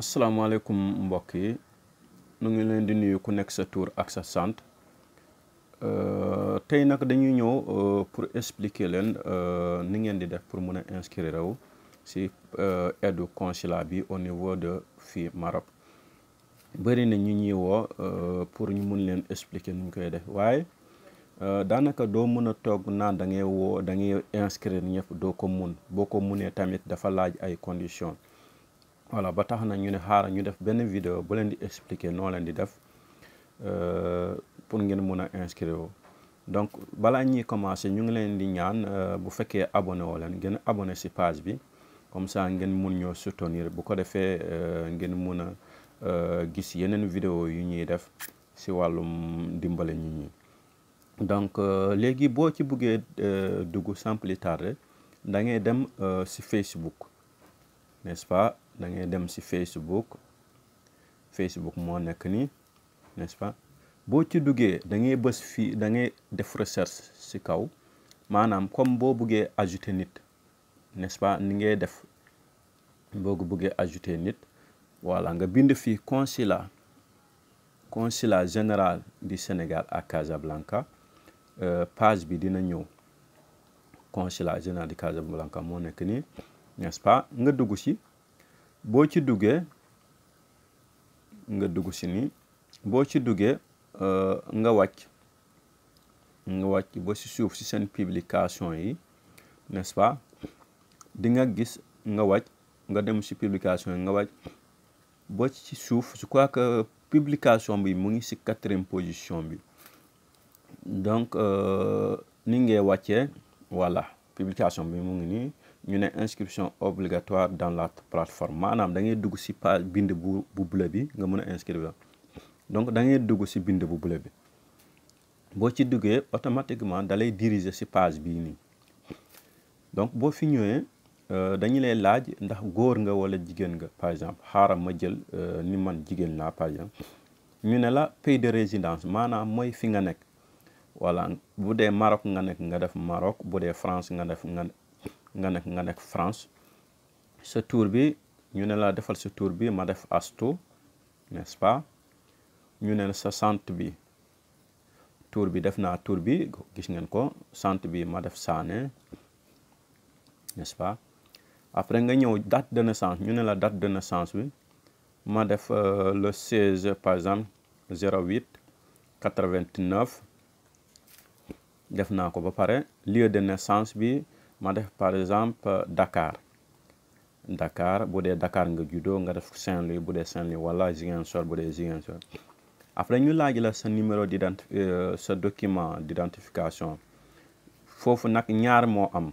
asalaamaaleykum mbokk yi nu ngi leen di nuyu ku nekk sa tur ak sa sant euh, tey nag dañuy ñëw euh, pour expliquer leen euh, ni ngeen di def pour mun a inscrire wu si aide consulat bi au niveau de fii Maroc bëri na ñu ñuy woo euh, pour ñu mun leen expliquer nu ñu koy def waaye euh, daanaka doo mën a toog naan da ngay woo da ngay inscrire ñëpp doo ko mun boo ko munee tamit dafa laaj ay conditions voilà ba tax na ñu ne xaaral ñu def benn vidéo bu leen di expliquer noo leen di def euh, pour ngeen mun a inscrire donc balaa ñuy commencer ñu ngi leen di ñaan euh, bu fekkee abonné woo leen ngeen abonné si page bi comme ça ngeen mun ñoo soutenir bu ko defee euh, ngeen mun a euh, gis yeneen vidéo yu ñuy def si wàllum dimbale nit ñi donc léegi boo ci buggee dugg sans plus tarder da ngay dem si Facebook n'est-ce pas da ngay dem si Facebook Facebook moo nekk nii n'est-ce pas boo ci duggee da ngay bës fii da ngay def recherche si kaw maanaam comme boo buggee ajouter nit n'est-ce pas ni ngay def boo buggee ajouter nit voilà nga bind fii consulat consulat général du Sénégal à Casablanca euh, page bi dina ñëw consulat général du Casablanca moo nekk nii n'est-ce pas nga dugg si boo ci duggee nga dugg si nii boo ci duggee euh, nga wàcc nga wàcc ba si suuf si seen publication yi n'est-ce pas di nga gis nga wàcc nga dem si publication yi nga wàcc ba ci suuf je crois que publication bi mu ngi si quatrième position bi donc euh, ni ngay wàccee voilà publication bi mu ngi nii ñu ne inscription obligatoire dans la plateforme maanaam da ngay dugg si page bind bu bu bleu bi nga mën a inscrire donc da ngay dugg si bind bu bleu bi boo ci duggee automatiquement da lay diriger si page bii nii donc boo fi ñëwee euh, dañu lay laaj ndax góor nga wala jigéen nga par exemple xaaral ma jël euh, ni man jigéen laa par exemple ñu ne la pays de résidence maanaam mooy fi nga nekk voilà bu dee Maroc nga nekk nga def Maroc bu dee France nga def nga nga nekk nga nekk France sa tour bi ñu ne la defal sa tour bi ma def astu n'est-ce pas ñu ne sa sant bi tour bi def naa tour bi gis ngeen ko sant bi ma def Sané n'est-ce pas après nga ñëw date de naissance ñu ne la date de naissance bi ma def le 16 par exemple 08 89 def naa ko ba pare lieu de naissance bi ma def par exemple euh, Dakar Dakar bu dee Dakar nga juddoo nga def Saint-Louis bu dee Saint-Louis wala Ziguinchor bu dee Ziguinchor après ñu laaj la sa numéro d'identi euh, sa document d'identification foofu nag ñaar moo am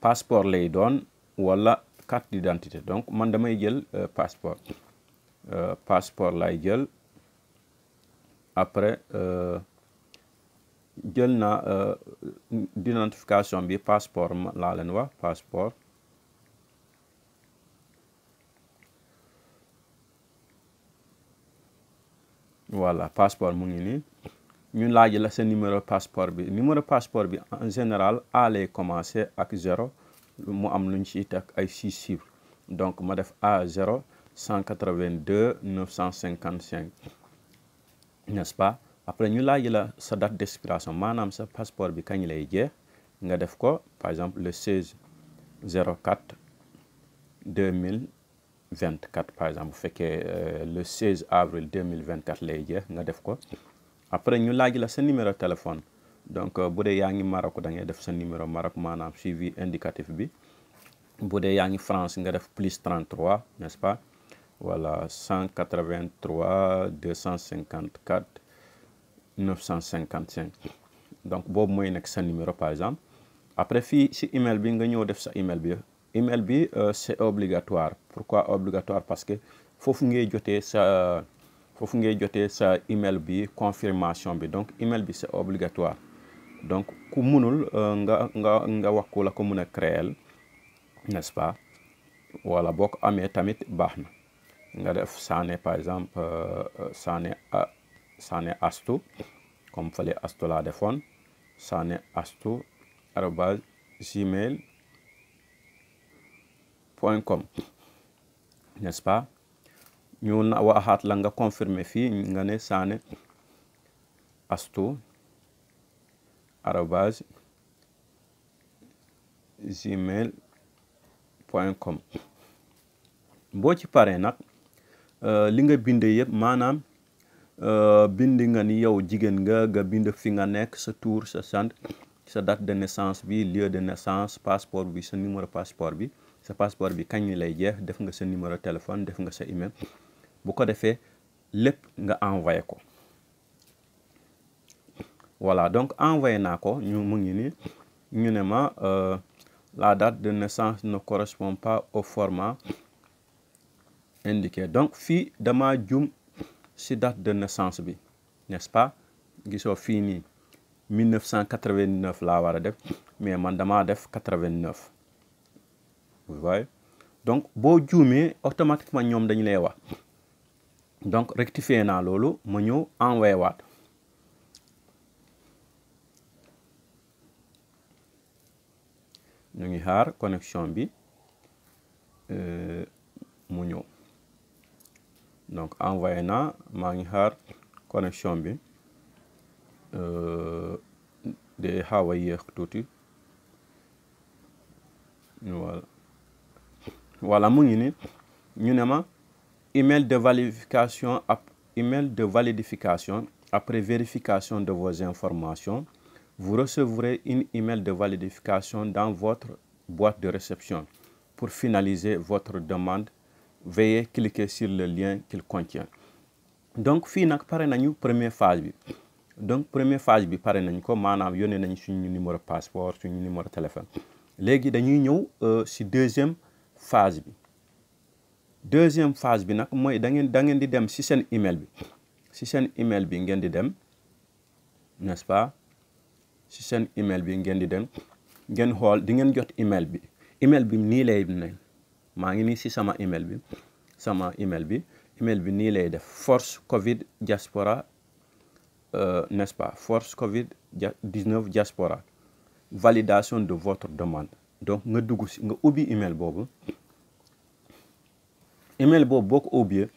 passeport lay doon wala carte d'identité donc man damay jël euh, passeport passeport lay jël après euh, jël naa euh, d'identification bi passeport laa leen wax passeport voilà passeport mu ngi nii ñu laaj la sa numéro passeport bi numéro passeport bi en général A lay commencé ak zéro mu am lu ñu ciy teg ay six chiffres donc ma def A zéro cent quatre-vingt-deux neuf cent cinquante-cinq n'est-ce pas après ñu laaj la sa date d'expiration maanaam sa passeport bi kañ lay jeex nga def ko par exemple le 16 04 2000 24 par exemple bu fekkee euh, le 16 avril 2024 lay jeex nga def ko après ñu laaj la sa numéro téléphone donc euh, bu dee yaa ngi Maroc da ngay def sa numéro Maroc maanaam suivi indicatif bi bu dee yaa ngi France nga def plus 33 n'est-ce pas voilà 183 254 955 donc boobu mooy nekk sa numéro par exemple après fii si email bi nga ñëw def sa email bi email bi euh, c'est obligatoire pourquoi obligatoire parce que foofu ngay jotee sa foofu ngay jotee sa email bi confirmation bi donc email bi c'est obligatoire donc ku munul euh, nga nga nga wax ku la ko mun a créer n'est-ce pas wala boo ko amee tamit baax na nga def saane par exemple euh, euh, saane saane astu comme fale astu laa defoon saane astu arobase gmail point com n'est-ce pas ñu waxaat la nga confirmer fii nga ne saane astu arobase gmail point com boo ci paree nag euh, li nga bindee yëpp maanaam euh, bind nga ni yow jigéen nga nga bind fi nga nekk sa tour sa sant sa date de naissance bi lieu de naissance passeport bi sa numéro passeport bi sa passeport bi kañ lay jeex def nga sa numéro téléphone def nga sa email bu ko defee lépp nga envoyé ko voilà donc envoyé naa ko ñu mu ngi ni ñu ne ma euh, la date de naissance ne correspond pas au format indiqué donc fii dama jum si date de naissance bi n'est-ce pas gisoo fii nii 1989 laa war a def mais man damaa def 89 vous voyez donc boo juumee automatiquement ñoom dañu lay wax donc rectifier naa loolu ma ñëw envoyé waat ñu ngi xaar connexion bi euh, mu ñëw donc envoyé na maa ngi xaar connexion bi euh, day xaw a yéex tuuti voilà voilà mu ngi ni ñu ne ma email de validification ab email de validification après vérification de vos informations vous recevrez une email de validification dans votre boîte de réception pour finaliser votre demande veuillez cliquer sur le lien qu'il contient donc fii nag pare nañu première phase bi donc première phase bi pare nañ ko maanaam yónnee nañ suñu numéro passeport suñu numéro téléphone léegi dañuy ñëw si deuxième phase bi deuxième phase bi nag mooy da ngeen da ngeen di dem si seen email bi si seen email bi ngeen di dem n'est-ce pas si seen email bi ngeen di dem ngeen xool di ngeen jot email bi email bi nii lay ne maa ngi nii si sama email bi sama email bi email bi nii lay def force covid diaspora euh, n'est-ce pas force covid 19 diaspora validation de votre demande donc nga dugg si nga ubbi email boobu email boobu boo ko ubbee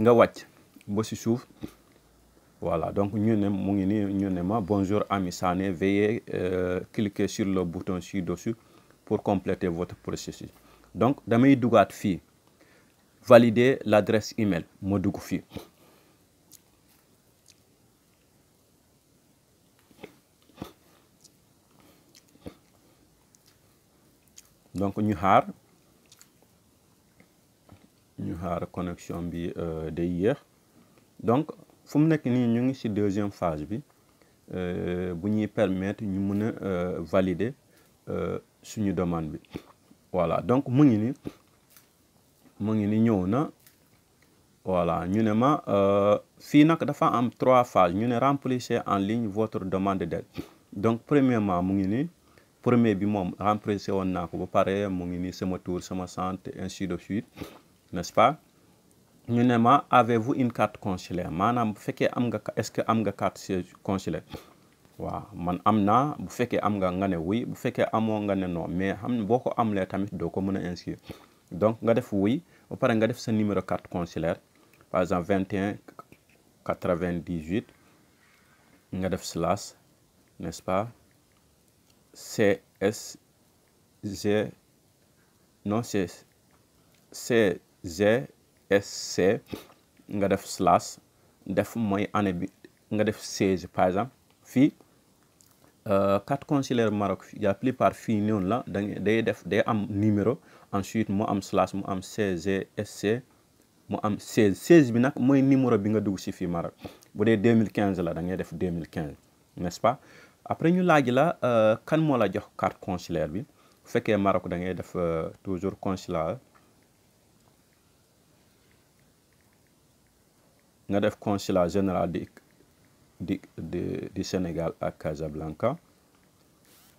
nga wàcc ba si suuf voilà donc ñu ne mu ngi nii ñu ne ma bonjour ami Sané veuillez euh, cliquer sur le bouton ci-dessus pour compléter votre processus donc damay dugaat fii valider l'adresse email ma dugg fii donc ñu xaar ñu xaar connexion bi euh, day yéex donc fu mu nekk nii ñu ngi ci deuxième phase bi euh, bu ñuy permettre ñu mën a euh, valider suñu demande bi voilà donc mu ngi ni mu ngi ni ñëw na voilà ñu ne ma euh, fii nag dafa am trois phases ñu ne remplissez en ligne votre demande d'aide donc premièrement mu ngi nii premier bi moom remplissé woon naa ko ba pare mu ngi nii sama tour sama santé ainsi de suite n'est-ce pas ñu ne ma avez-vous une carte consulaire maanaam bu fekkee am nga est-ce que am nga carte consulaire waaw man am naa bu fekkee am nga nga ne oui bu fekkee amoo nga ne non mais xam boo ko amlee tamit doo ko mën a inscrire donc nga def wuy ba pare nga def sa numéro carte consulaire par exemple 21 98 nga def slash n'est-ce pas CSG non c'est CGSC nga def slash def mooy année bi nga def 16 par exemple fii Euh, carte consulaire Maroc la plupart fii noonu la da day def day am numéro ensuite mu am slash mu am CGSC mu am 16 16 bi nag mooy numéro bi nga dugg si fii Maroc bu dee 2015 la da ngay def 2015 n'est-ce pas après ñu laaj la euh, kan moo la jox carte consulaire bi bu fekkee Maroc da ngay def euh, toujours consulat nga def consulat général di di di di Sénégal ak Casablanca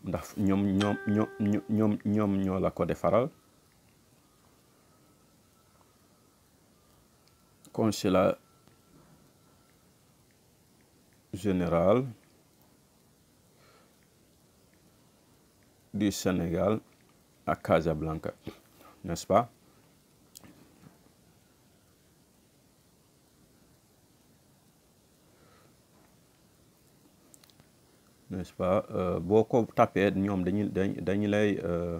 ndax ñoom ñoom ñoom ñoom ñoom ñoo la ko defaral consulat général du Sénégal à Casablanca n'est-ce pas n'est-ce pas euh, boo ko tapé ñoom dañu dañu lay euh,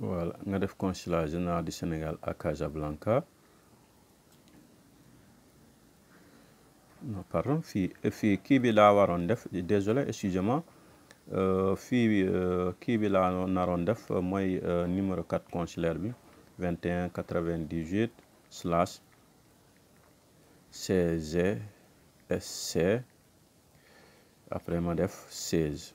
voilà nga def consulat général du Sénégal à Casablanca non pardon fii fii kii bi laa waroon def désolé excusez-moi euh, fii euh, kii bi laa naroon def euh, mooy numéro 4 consulaire bi 21 98 slash CGSC après ma def 16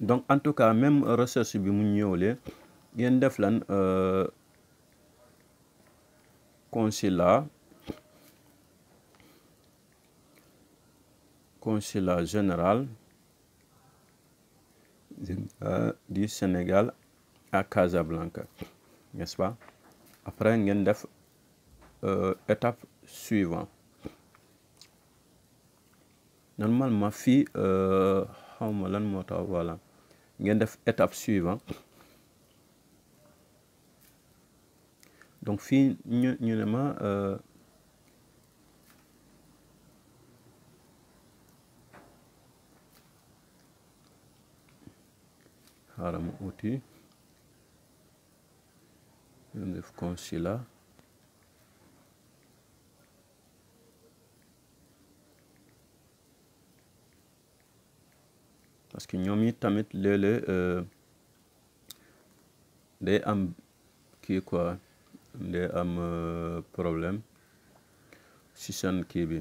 donc en tout cas même recherche bi mu ñëwlee ngeen def lan euh, consulat consulat général euh, du Sénégal à Casablanca n'est-ce pas après ngeen def euh, étape suivante normalement fii euh, xaw ma lan moo tax voilà ngeen def étape suivant donc fii ñu ñu ne ma euh, xaaral ma outil ñu def consulat parce que ñoom yi tamit léeg-léeg euh, day am kii quoi day am euh, problème si seen kii bi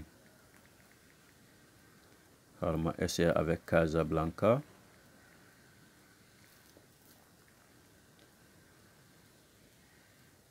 xaar ma essayer avec Casablanca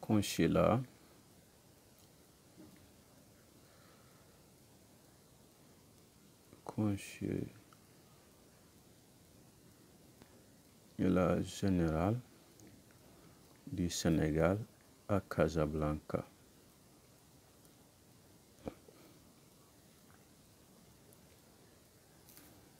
consulat consulat général du Sénégal à Casablanca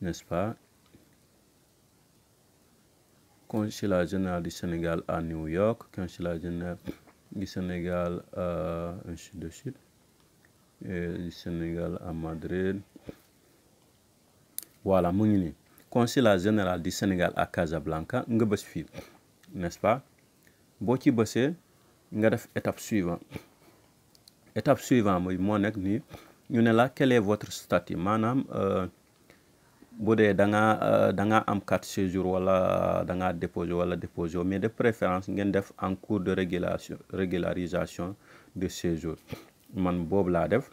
n'est-ce pas consulat général du Sénégal à New York consulat général du Sénégal à ainsi de suite et du Sénégal à Madrid voilà mu ngi nii consulat général du Sénégal à Casablanca nga bës fii n'est-ce pas boo ci bësee nga def étape suivante étape suivante mooy moo nekk nii ñu ne la quel est votre statut maanaam euh, bu dee da nga euh, da nga am carte séjour wala da nga déposé wala déposé mais de préférence ngeen def en cours de régulation régularisation de séjour man boobu laa def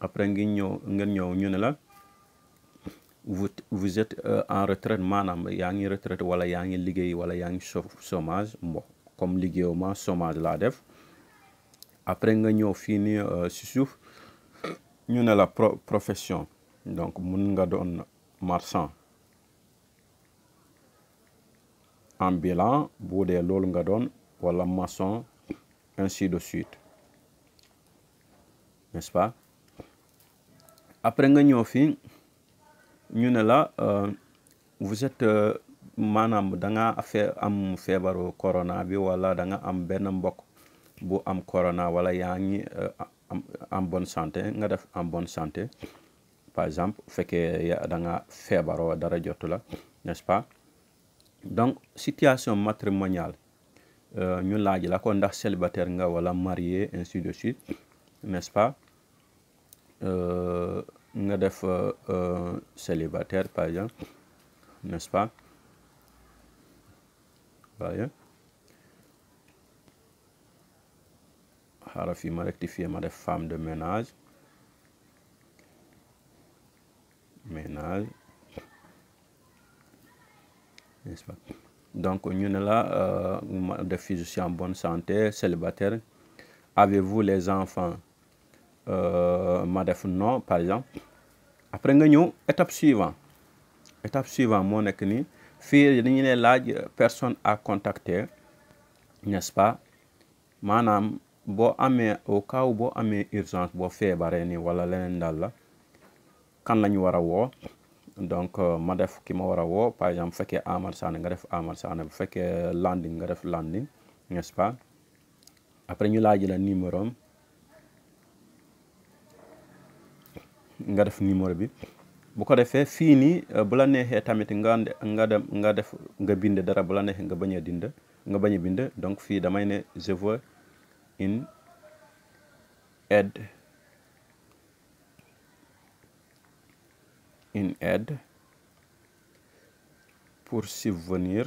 après ngeen ñëw ngeen ñëw ñu ne la vous vous êtes euh, en retraite maanaam yaa ngi retraite wala yaa ngi liggéey wala yaa ngi chômage bon comme liggéeyuma chômage laa def après nga ñëw fii nii euh, si suuf ñu ne la pro profession donc mun nga doon marchand ambulant bu dee loolu nga doon wala maçon ainsi de suite n'est-ce pas après nga ñëw fii ñu ne la euh, vous êtes euh, maanaam da nga am feebaru corona bi wala da nga am benn mbokk bu am corona wala yaa ngi euh, am en bonne santé nga def en bonne santé par exemple bu fekkee da nga feebaroo dara jotu la n'est-ce pas donc situation matrimoniale euh, ñu laaj la ko ndax célibataire nga wala marié ainsi de suite n'est-ce pas nga def euh, euh, célibataire par exemple n'est-ce pas voyez exemple. fii ma rectifier ma def femme de ménage ménage n'est-ce pas donc nous ne la euh def en bonne santé célibataire avez-vous les enfants euh, ma def non par exemple après nga ñëw étape suivant étape suivant moo nekk ni fii dañu lay laaj personne à contacter n'est-ce pas maanaam boo amee au cas boo amee urgence boo feebaree nii wala leneen daal la kan la ñu war a woo donc euh, ma def ki ma war a woo par exemple bu fekkee Amar Sané nga def Amar Sané bu fekkee Landing nga def Landing n'est-ce pas après ñu laaj la numéro am nga def numéro bi bu ko defee fii nii euh, bu la neexee tamit nga nga dem nga def nga bind dara bu la neexee nga bañ a dind nga bañ a bind donc fii damay ne je veux une aide une aide pour subvenir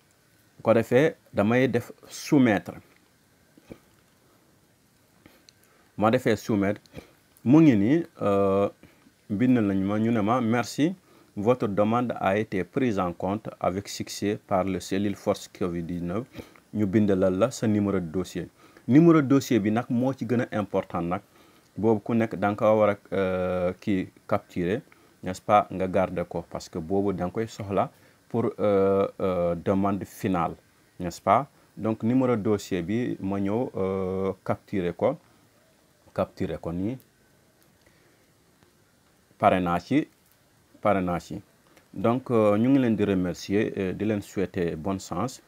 bu ko defee damay def soumettre ma defee soumettre mu ngi nii euh, bind nañ ma ñu ne ma merci votre demande a été prise en compte avec succès par le cellule force Covid-19 ñu bindalal la sa numéro de dossier numéro de dossier bi nag moo ci gën a important nag boobu ku nekk da nga ko war a euh, kii capturer n'est-ce pas nga garder ko parce que boobu da nga koy soxla pour euh, euh, demande finale n'est-ce pas donc numéro dossier bi ma ñëw euh, capturer ko capturer ko nii pare naa ci pare naa ci donc euh, ñu ngi leen di remercier euh, di leen souhaiter bon sens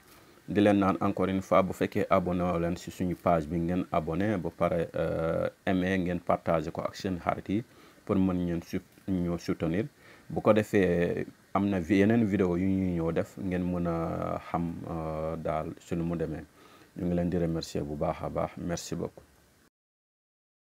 di leen naan encore une fois bu fekkee abonné woo leen si suñu page bi ngeen abonné ba pare euh, aimé ngeen partagé ko ak seen xarit yi pour mën ñeen su ñoo soutenir bu ko defee am na yeneen vidéo yu ñuy ñëw def ngeen mën a xam euh, daal suñu mu demee ñu ngi leen di remercier bu baax a baax merci beaucoup